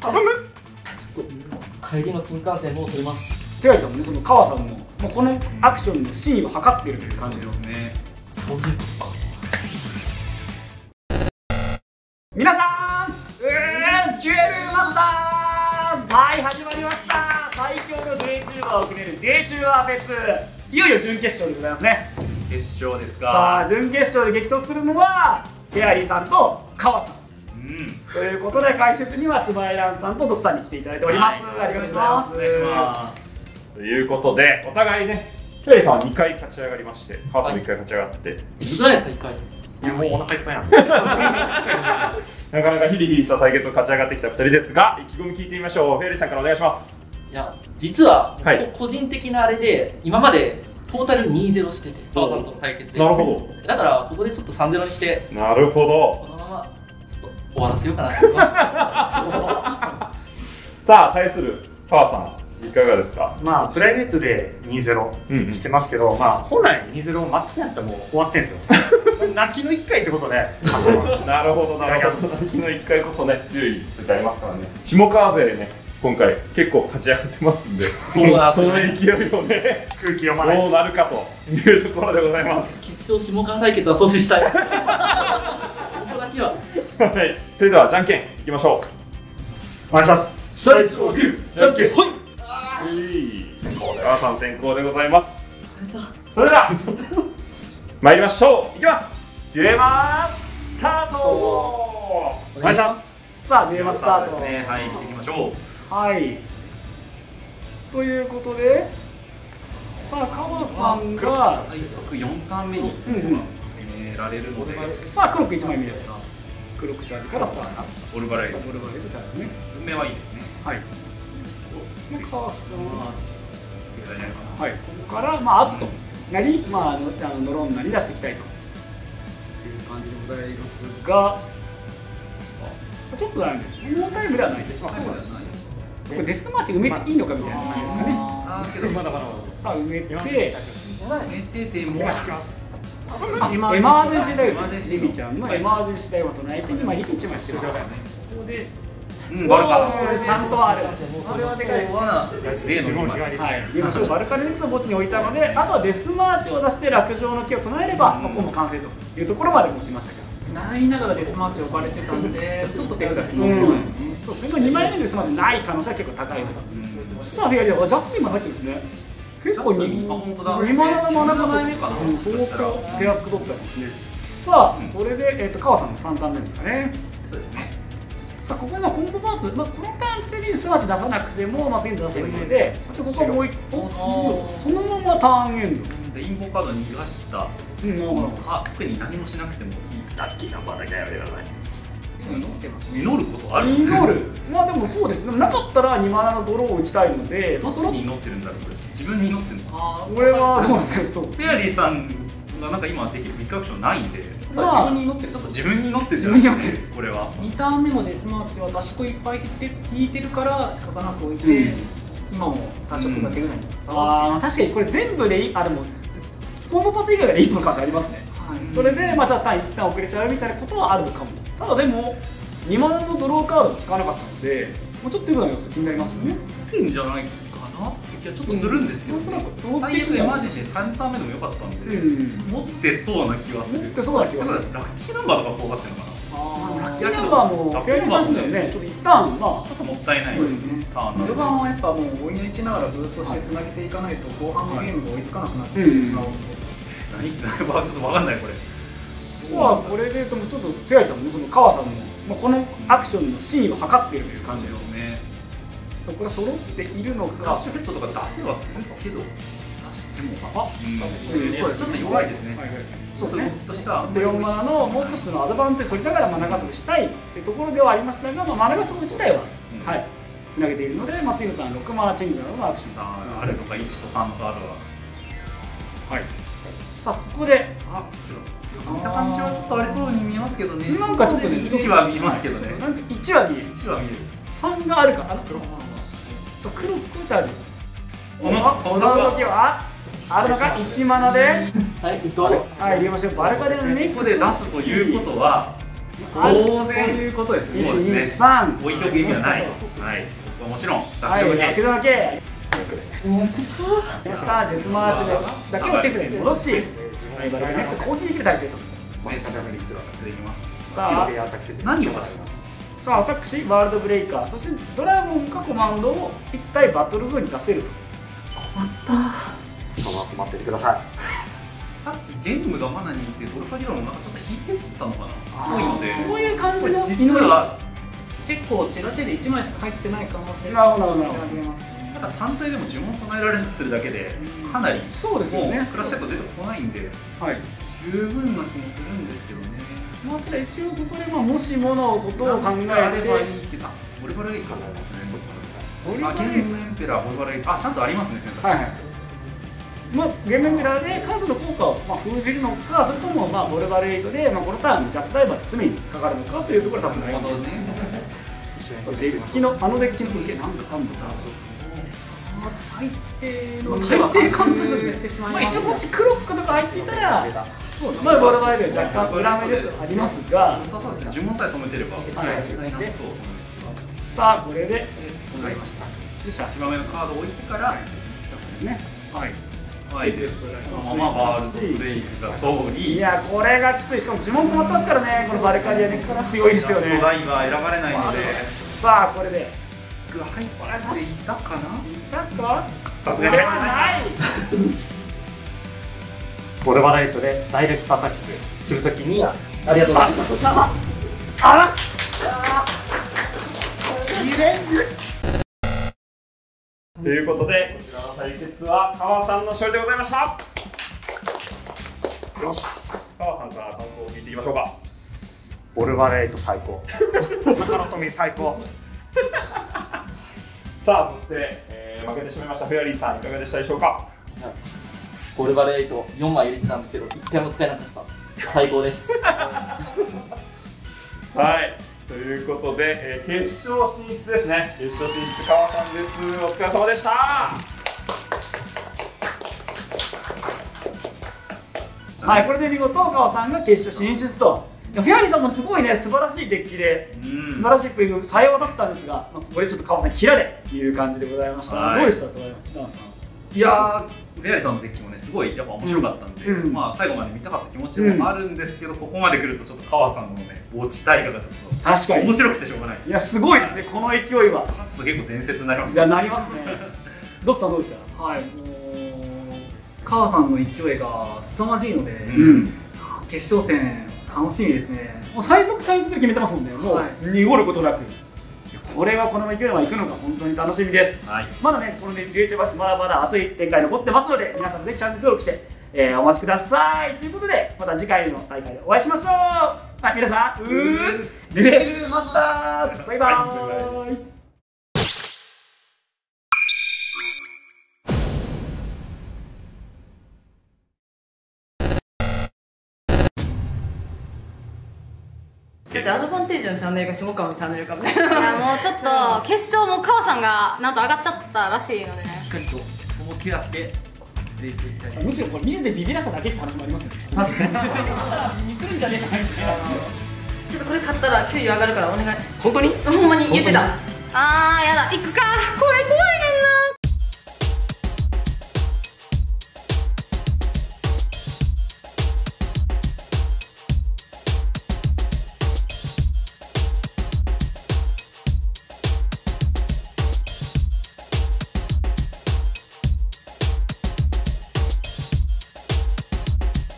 頼む。ちょっと帰りの新幹線もう取れます。ペアちゃんもねその川さんももうこのアクションの真意を測っているという感じですね。そういうことか。皆さんうーんデュエルマスターズはい始まりました。最強の VTuber を決める VTuber フェス。いよいよ準決勝でございますね決勝ですさかあ準決勝で激突するのはフェアリーさんと川さん。うん。ということで解説にはつばいらんさんとドクさんに来ていただいております、はい。ありがとうございます。お願いします。ということで、お互いね、フェリーさんは2回勝ち上がりまして、ハーフも1回勝ち上がって、いくらいですか一回。いやもうお腹いっぱいなん なかなかヒリヒリした対決を勝ち上がってきた2人ですが、意気込み聞いてみましょう。フェリーさんからお願いします。いや実は、はい。こ個人的なあれで今までトータル2-0してて川さんとの対決でなるほだからここでちょっと3-0にしてど。なるほど。このままちょっと終わらせようかなと思います さあ、対するパーさん、いかがですか？まあ、プライベートでうん2-0してますけど、まあ、本来2-0マックスやったらもう終わってんですよ。泣きの1回ってことで。なるほど、なるほど。昨日1回こそね、強い時ありますからね。下川勢ね、今回結構勝ち上がってますんで、そうなんですその勢いをね、空気読まないどう。なるかというところでございます。決勝下川対決は阻止したい。そこだけは。はい。それでは、じゃんけんいきましょう。お願いします。最初はグー、じゃんけん、ほい。先行で川さん先行でございます。それでは参りましょう。いきます。デュエマースタート。お願いします。さあデュエマスタート。ですね。はい行っていきましょうはい。ということでさあ川さんが最速4ターン目にうんうん。決められるので。さあ黒く1枚見れた。黒くチャージからスタート。オルバライドボルバレットチャージね。運命はいいですね。はい。川さんはまあいけられないかなはい。ここからまあ圧となりまああのあのノロンなり出していきたいと。いう感じでございますが。ちょっとなんでノータイムではないです。そうですこれデスマーチ埋めていいのかみたいな感じですかね。あーけどまだまださあ埋めて、埋めててもあエマージェンシーダイブです。リミちゃんのエマージェンシーダイブと相手にまあ1枚捨てるからね。ここで、うんバルカちゃんとある。これはでかい。は例の2枚はい、言いましょうバルカルネックスの墓地に置いたので、あとはデスマーチを出して落城の木を唱えれば、まあ、コンボ完成というところまで持ちましたけど。習いながらデスマーチ置かれてたんで、ちょっと手札気にうんなりますね。そうですね、2枚目でデスマーチない可能性は結構高いので。さあ、フィアリア、ジャスティンも入ってるんですね。結構に、今の真ん中二枚目かなうん、相当手厚く取ったんですね。さあ、これで、えっ、と、川さんの3ターン目ですかね。そうですねさあ、ここでまあコンボパーツ、まあ、このターン中にデスマーチ出さなくても、まあ、次に出せばいいので、ちょっとここはもう一個、おそのままターンエンド。でインボカード逃がしたうん、特に何もしなくてもいいラッキーナンバーだけやめられない祈ってますね。祈ることある？祈る。まあでもそうですね。なかったら2マナのドローを打ちたいので、どっちに祈ってるんだろう？これ自分に祈ってるのか？あこれはどうなんですかそう。フェアリーさんがなんか今できるビッグアクションないんで、まあ自分に祈ってる？ちょっと自分に祈ってるじゃないですか、ね、これは2ターン目のデスマーチは多色いっぱい引いて引いてるから仕方なく置いて、うん今も多色が出るのにああ確かにこれ全部でいいあでもコンボパス以外で1分数ありますね。はいそれでまた一旦遅れちゃうみたいなことはあるのかも。ただでも2マナのドローカードも使わなかったので、もうちょっというような様子気になりますよね。ってんじゃないかなって気はちょっとするんですけど、うん。最悪エマージェンシー3ターン目でもよかったんで、うん。持ってそうな気はする。持ってそうな気はする。ラッキーナンバーとかこうかってるのかな。ラッキーナンバーもフェアリー最初だよね。ちょっと一旦まあ。ちょっともったいないうん。ターン序盤はやっぱもう追い抜きしながらブーストしてつなげていかないと後半のゲームが追いつかなくなってしまうので、何何 ちょっと分かんないこれ。まあこれででもちょっとフェアリーさんもねその川さんも、まあ、このアクションの真意を測っているという感じですね。そこが揃っているのか。クラッシュヘッドとか出せはするけど出してもあうん。これちょっと弱いですね、はいはい。そうですねとしてはで4マナのもう少しそのアドバンテージ取りながらマナガスをしたいってところではありましたが、まあ、マナガス自体は、うん。はい。つなげているので、まあ、次のターン6マナチェンジなどのアクション。あーあれとか1と3とあるわ。はいさあここで。あ見た感じはちょっとありそうに見えますけどね。なんかちょっとね1は見えますけどね。なんか1は見える。1は見える。3があるかあら黒。そう黒黒チャージこのこの動きはあるのか？1マナで？はい伊藤。はい入れましょう。バルカデのネクスト。ここで出すということはあ当そう然いうことですね。そうですね。123置いとく意味はない。はい。もちろんはい、やけどだけ。やりました。デスマーチでだけをテクで戻し、ライバルがネクスト攻撃できる体勢と。名刺ができますさあ、何を出すさあ、私、ワールドブレイカー、そしてドラゴンかコマンドを一体バトルゾーンに出せると。困ったその待っててくださいさっきゲームがマナにいてドルファディロンもなんかちょっと引いてったのかな多いのでそういう感じの実は結構チラシで1枚しか入ってない可能性なるほどなるほどありますねただ単体でも呪文唱えられなくするだけでかなりそうですよね。もうクラッシュセット出てこないんではい。十分な気もするんですけどね。まあ、ただ一応ここで、まあ、もしものことを考えて、あればいいけどあボルバルエイカ。ーありますねあゲームエンペラーボルバルエイカ。ーあちゃんとありますね選択肢はいはい。まあ、ゲームミラーでカードの効果を、まあ、封じるのか、それとも、まあ、ボルバルエイトで、まあ、このターンにガスダイバーで常にかかるのかというところが多分なるほどね。そうデッキのあのデッキの受けなんかあんのか大抵まあの大抵貫通してしまいまあます一応もしクロックとか入っていたらまあボルバルエイトは若干裏目です。ありますが。そうそうですね。呪文さえ止めてれば。はい。なさそうそうさあこれで。わかりましたでしゃ。8番目のカードを置いてから。ね。はい。はい。でそのままワールドプレイが通り。いやこれがきつい。しかも呪文もまったすからね。このバルカリアネックス強いですよね。ラストダイバー選ばれないので。さあこれで僕が入っていたかな？いたかさすがにないボルバライトでダイレクトアタックするときに。ありがとうございます。あら。ということでこちらの対決は川さんの勝利でございました。よし。川さんから感想を聞いていきましょうか。ボルバライト最高。中野富最高さあそして、えー負けてしまいましたフェアリーさんいかがでしたでしょうか？ボルバルエイト4枚入れてたんですけど1回も使えなかった。最高です。はい。ということで、えー決勝進出ですね。決勝進出川さんです。お疲れ様でした。はい、これで見事川さんが決勝進出とフェアリーさんもすごいね素晴らしいデッキでうん。素晴らしいプレイング採用だったんですが、まあ、これちょっと川さん切られという感じでございました、はい。どうでした川さん？いやーフェアリーさんのデッキもねすごいやっぱ面白かったんで、うん。まあ最後まで見たかった気持ちもあるんですけど、ここまで来るとちょっと川さんのね落ちたいがちょっ確かに。と面白くてしょうがないですいやすごいですねこの勢いは。結構伝説になりますいやなりますね。ドッツさんどうでした？はいもう川さんの勢いが凄まじいので、うん。決勝戦楽しみですね。もう最速最速で決めてますもんね。もう、はい。濁ることなく。これはこの勢いはいくのか本当に楽しみです。はい。まだね、このね YouTuber バスまだまだ熱い展開残ってますので、皆さんもぜひチャンネル登録して、えーお待ちください。ということで、また次回の大会でお会いしましょう。はい、皆さん、うー、デュエルマスターズ。バイバーイ。だってアドバンテージのチャンネルが下川のチャンネルかみたいないやもうちょっと決勝も川さんがなんと上がっちゃったらしいので。しっかりと思い切らせてレースいきたい。むしろこれ、水でビビらせただけって話もありますよね。ます見せるんじゃねえか。ちょっとこれ買ったら給与上がるからお願い。本当に？ほんまに。言ってたあーやだ。行くか。これ怖い